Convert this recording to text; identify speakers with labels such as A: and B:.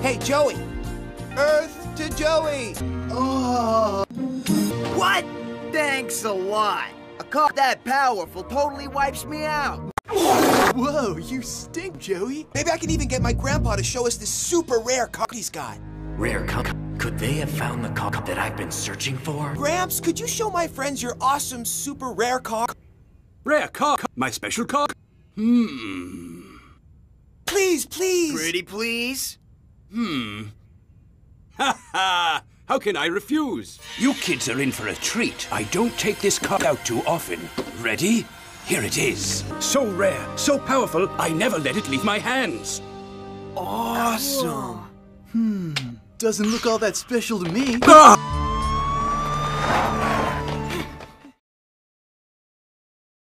A: Hey, Joey. Earth to Joey.
B: Oh.
C: What? Thanks a lot. A car that powerful totally wipes me out.
B: Whoa, you stink, Joey.
A: Maybe I can even get my grandpa to show us this super rare car he's got.
D: Rare cock. Could they have found the cock that I've been searching for?
A: Gramps, could you show my friends your awesome super rare car?
E: Rare cock. My special cock. Hmm.
A: Please, please.
C: Pretty please?
E: Hmm. Ha ha! How can I refuse? You kids are in for a treat. I don't take this cock out too often. Ready? Here it is. So rare, so powerful, I never let it leave my hands.
C: Awesome.
B: Hmm. Doesn't look all that special to me.
E: Ah!